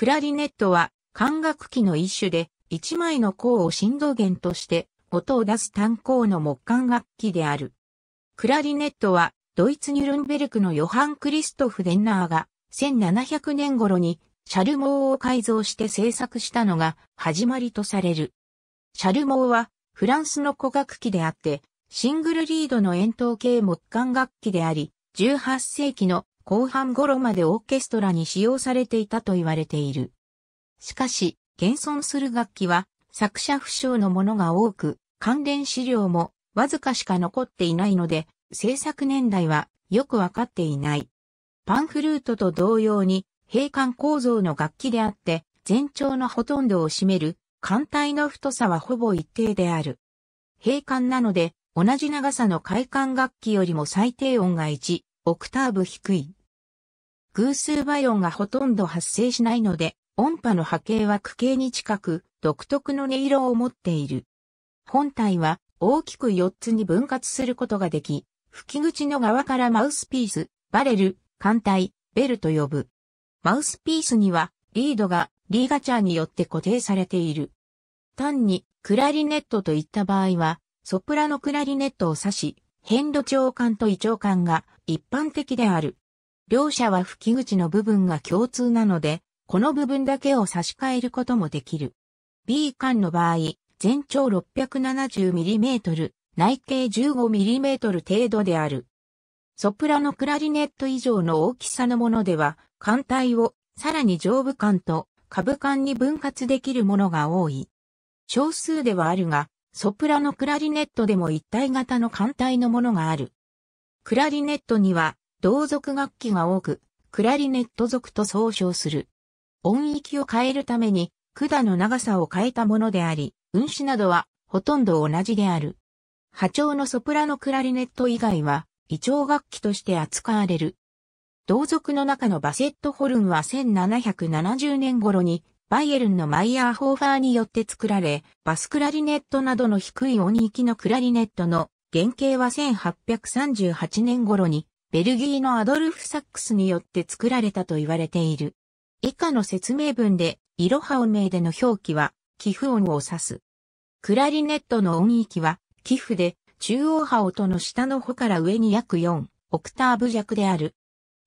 クラリネットは管楽器の一種で、一枚の項を振動源として音を出す単項の木管楽器である。クラリネットはドイツニュルンベルクのヨハン・クリストフ・デンナーが1700年頃にシャルモーを改造して制作したのが始まりとされる。シャルモーはフランスの古楽器であって、シングルリードの円筒系木管楽器であり、18世紀の後半頃までオーケストラに使用されていたと言われている。しかし、現存する楽器は作者不詳のものが多く、関連資料もわずかしか残っていないので、制作年代はよくわかっていない。パンフルートと同様に閉管構造の楽器であって、全長のほとんどを占める艦体の太さはほぼ一定である。閉管なので、同じ長さの開管楽器よりも最低音が1、オクターブ低い。偶数倍音がほとんど発生しないので、音波の波形は区形に近く、独特の音色を持っている。本体は大きく4つに分割することができ、吹き口の側からマウスピース、バレル、艦隊、ベルと呼ぶ。マウスピースにはリードがリーガチャーによって固定されている。単にクラリネットといった場合は、ソプラノクラリネットを指し、変度長管と胃長管が一般的である。両者は吹き口の部分が共通なので、この部分だけを差し替えることもできる。B 管の場合、全長 670mm、内径 15mm 程度である。ソプラノクラリネット以上の大きさのものでは、艦体をさらに上部管と下部管に分割できるものが多い。少数ではあるが、ソプラノクラリネットでも一体型の艦体のものがある。クラリネットには同族楽器が多く、クラリネット族と総称する。音域を変えるために管の長さを変えたものであり、運指などはほとんど同じである。波長のソプラノクラリネット以外は胃腸楽器として扱われる。同族の中のバセットホルンは1770年頃にバイエルンのマイヤーホーファーによって作られ、バスクラリネットなどの低い音域のクラリネットの原型は1838年頃にベルギーのアドルフ・サックスによって作られたと言われている。以下の説明文で、イロハ音名での表記は、寄付音を指す。クラリネットの音域は、寄付で、中央波音の下の方から上に約4、オクターブ弱である。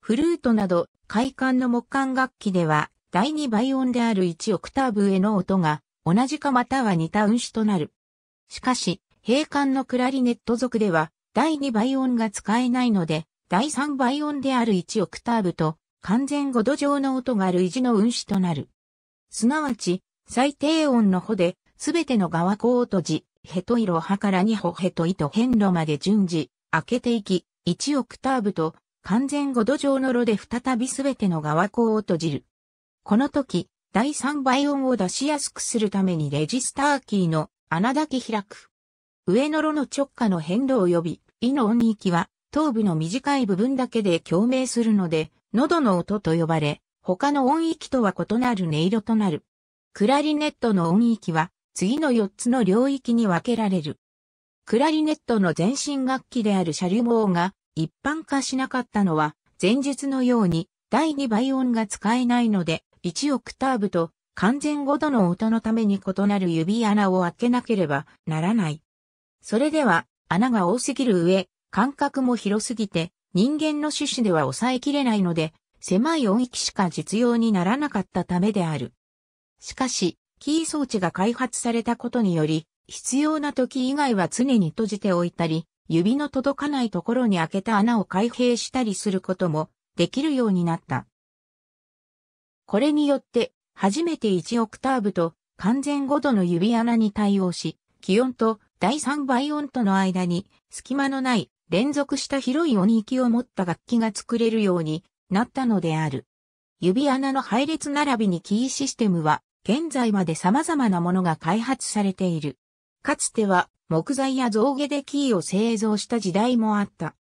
フルートなど、快感の木管楽器では、第2倍音である1オクターブへの音が、同じかまたは似た運指となる。しかし、閉管のクラリネット属では、第2倍音が使えないので、第3倍音である1オクターブと、完全5度上の音が類似の運指となる。すなわち、最低音の穂で、すべての側項を閉じ、ヘトイロ派から2歩ヘトイと変路まで順次、開けていき、1オクターブと完全5度上の炉で再びすべての側項を閉じる。この時、第3倍音を出しやすくするためにレジスターキーの穴だけ開く。上の炉の直下の変動及び、胃の音域は頭部の短い部分だけで共鳴するので、喉の音と呼ばれ、他の音域とは異なる音色となる。クラリネットの音域は次の4つの領域に分けられる。クラリネットの前身楽器であるシャリュモーが一般化しなかったのは前述のように第2倍音が使えないので1オクターブと完全5度の音のために異なる指穴を開けなければならない。それでは穴が多すぎる上、間隔も広すぎて人間の種子では抑えきれないので狭い音域しか実用にならなかったためである。しかし、キー装置が開発されたことにより、必要な時以外は常に閉じておいたり、指の届かないところに開けた穴を開閉したりすることもできるようになった。これによって、初めて1オクターブと完全5度の指穴に対応し、気温と第3倍音との間に隙間のない連続した広い音域を持った楽器が作れるようになったのである。指穴の配列並びにキーシステムは現在まで様々なものが開発されている。かつては木材や象牙でキーを製造した時代もあった。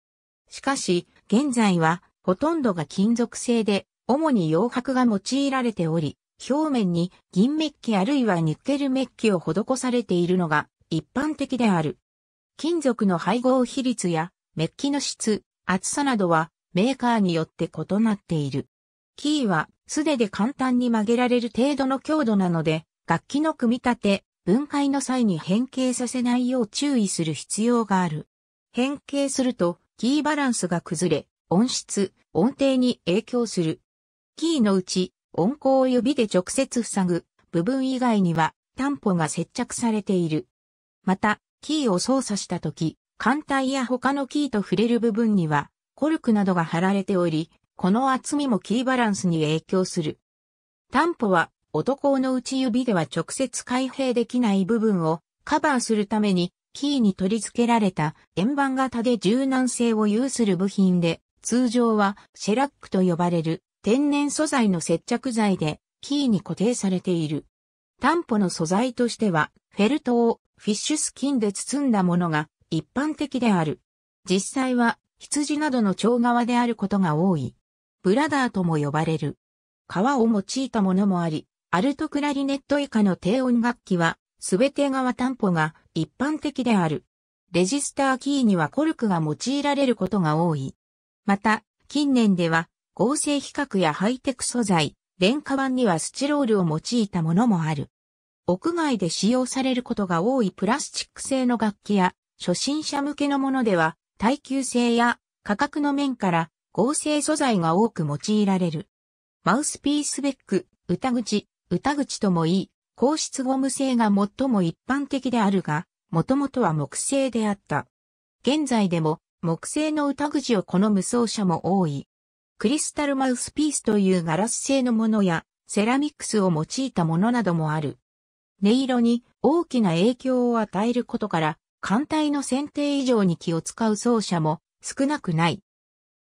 しかし、現在はほとんどが金属製で、主に洋白が用いられており、表面に銀メッキあるいはニッケルメッキを施されているのが一般的である。金属の配合比率やメッキの質、厚さなどはメーカーによって異なっている。キーは素手で簡単に曲げられる程度の強度なので、楽器の組み立て、分解の際に変形させないよう注意する必要がある。変形すると、キーバランスが崩れ、音質、音程に影響する。キーのうち、音高を指で直接塞ぐ部分以外には、担保が接着されている。また、キーを操作したとき、艦隊や他のキーと触れる部分には、コルクなどが貼られており、この厚みもキーバランスに影響する。担保は男の内指では直接開閉できない部分をカバーするためにキーに取り付けられた円盤型で柔軟性を有する部品で通常はシェラックと呼ばれる天然素材の接着剤でキーに固定されている。担保の素材としてはフェルトをフィッシュスキンで包んだものが一般的である。実際は羊などの蝶側であることが多い。ブラダーとも呼ばれる。革を用いたものもあり、アルトクラリネット以下の低音楽器は、すべて側担保が一般的である。レジスターキーにはコルクが用いられることが多い。また、近年では合成比較やハイテク素材、廉価版にはスチロールを用いたものもある。屋外で使用されることが多いプラスチック製の楽器や初心者向けのものでは耐久性や価格の面から合成素材が多く用いられる。マウスピースベック、歌口、歌口ともいい、硬質ゴム製が最も一般的であるが、もともとは木製であった。現在でも木製の歌口を好む奏者も多い。クリスタルマウスピースというガラス製のものやセラミックスを用いたものなどもある。音色に大きな影響を与えることから、艦隊の選定以上に気を使う奏者も少なくない。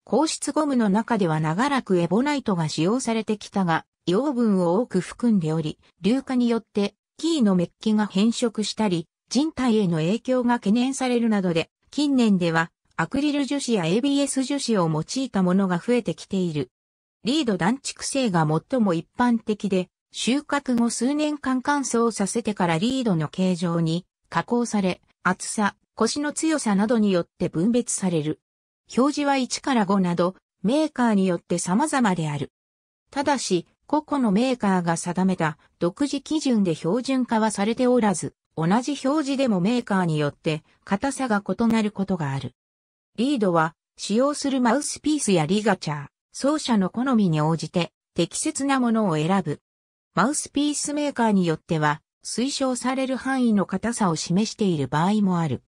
硬質ゴムの中では長らくエボナイトが使用されてきたが、養分を多く含んでおり、硫化によってキーのメッキが変色したり、人体への影響が懸念されるなどで、近年ではアクリル樹脂や ABS 樹脂を用いたものが増えてきている。リード断畜性が最も一般的で、収穫後数年間乾燥させてからリードの形状に加工され、厚さ、腰の強さなどによって分別される。表示は1から5など、メーカーによって様々である。ただし、個々のメーカーが定めた独自基準で標準化はされておらず、同じ表示でもメーカーによって硬さが異なることがある。リードは使用するマウスピースやリガチャー、奏者の好みに応じて適切なものを選ぶ。マウスピースメーカーによっては推奨される範囲の硬さを示している場合もある。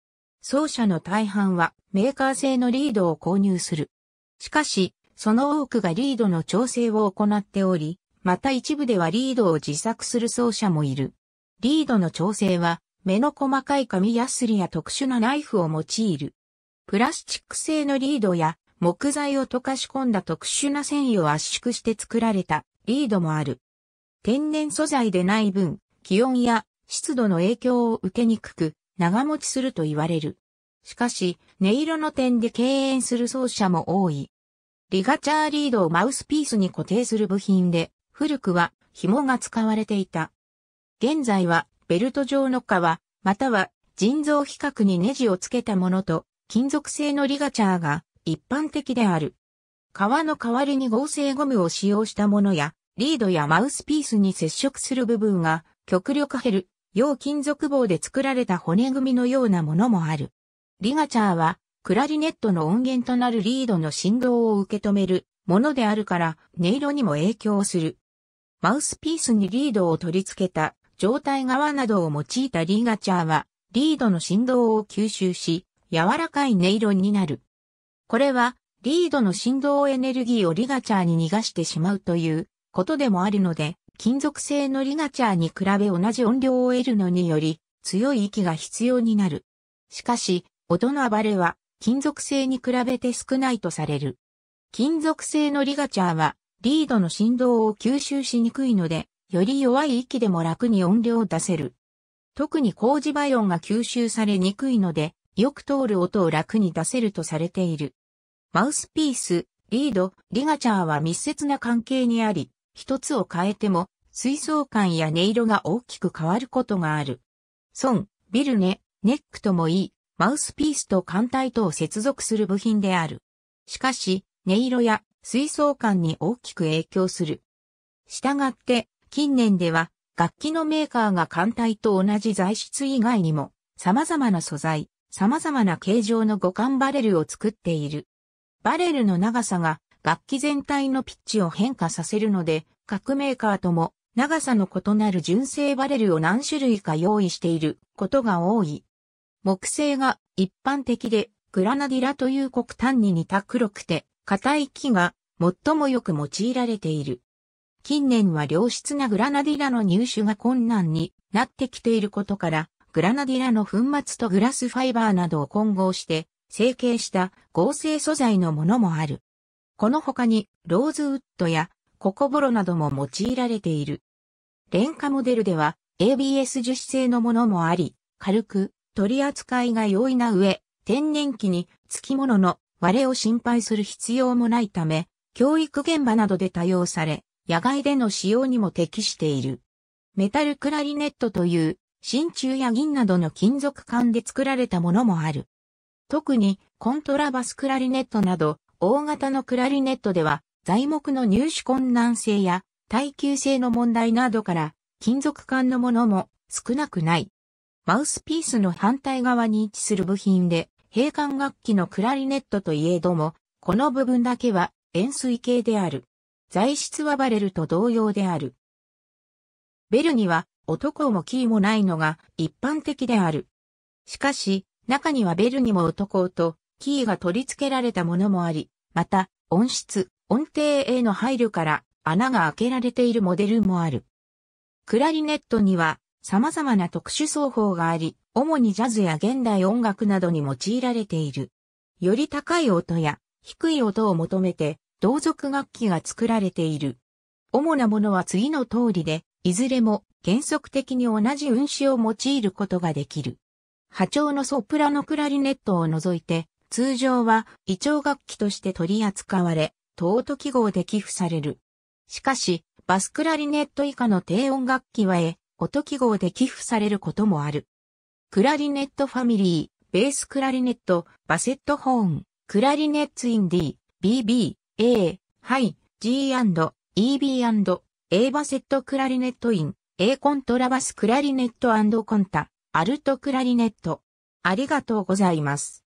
奏者の大半はメーカー製のリードを購入する。しかし、その多くがリードの調整を行っており、また一部ではリードを自作する奏者もいる。リードの調整は、目の細かい紙やすりや特殊なナイフを用いる。プラスチック製のリードや木材を溶かし込んだ特殊な繊維を圧縮して作られたリードもある。天然素材でない分、気温や湿度の影響を受けにくく、長持ちすると言われる。しかし、音色の点で敬遠する奏者も多い。リガチャーリードをマウスピースに固定する部品で、古くは紐が使われていた。現在はベルト状の皮、または人造比較にネジをつけたものと金属製のリガチャーが一般的である。皮の代わりに合成ゴムを使用したものや、リードやマウスピースに接触する部分が極力減る、陽金属棒で作られた骨組みのようなものもある。リガチャーはクラリネットの音源となるリードの振動を受け止めるものであるから音色にも影響する。マウスピースにリードを取り付けた状態側などを用いたリガチャーは、リードの振動を吸収し、柔らかい音色になる。これは、リードの振動エネルギーをリガチャーに逃がしてしまうということでもあるので、金属製のリガチャーに比べ同じ音量を得るのにより強い息が必要になる。しかし、音の暴れは金属製に比べて少ないとされる。金属製のリガチャーはリードの振動を吸収しにくいので、より弱い息でも楽に音量を出せる。特に工事バイオンが吸収されにくいので、よく通る音を楽に出せるとされている。マウスピース、リード、リガチャーは密接な関係にあり、一つを変えても、水槽感や音色が大きく変わることがある。ソン、ビルネ、ネックともいい、マウスピースと艦隊とを接続する部品である。しかし、音色や水槽感に大きく影響する。したがって、近年では楽器のメーカーが艦隊と同じ材質以外にも様々な素材、様々な形状の五感バレルを作っている。バレルの長さが楽器全体のピッチを変化させるので、各メーカーとも長さの異なる純正バレルを何種類か用意していることが多い。木製が一般的で、グラナディラという黒炭に似た黒くて、硬い木が最もよく用いられている。近年は良質なグラナディラの入手が困難になってきていることから、グラナディラの粉末とグラスファイバーなどを混合して成形した合成素材のものもある。この他にローズウッドやココボロなども用いられている。廉価モデルでは ABS 樹脂製のものもあり、軽く取り扱いが容易な上、天然気に付き物の割れを心配する必要もないため、教育現場などで多用され、野外での使用にも適している。メタルクラリネットという真鍮や銀などの金属管で作られたものもある。特にコントラバスクラリネットなど大型のクラリネットでは材木の入手困難性や耐久性の問題などから金属管のものも少なくない。マウスピースの反対側に位置する部品で閉管楽器のクラリネットといえども、この部分だけは円錐形である。材質はバレルと同様である。ベルには男もキーもないのが一般的である。しかし、中にはベルにも男とキーが取り付けられたものもあり、また音質、音程への配慮から穴が開けられているモデルもある。クラリネットには様々な特殊奏法があり、主にジャズや現代音楽などに用いられている。より高い音や低い音を求めて同族楽器が作られている。主なものは次の通りで、いずれも原則的に同じ運指を用いることができる。波長のソプラノクラリネットを除いて、通常は胃腸楽器として取り扱われ、トート記号で寄付される。しかし、バスクラリネット以下の低音楽器はえ、音記号で寄付されることもある。クラリネットファミリー、ベースクラリネット、バセットホーン、クラリネッツイン D、BB、A、はい、G& EB& A バセットクラリネットイン、A コントラバスクラリネットコンタ、アルトクラリネット。ありがとうございます。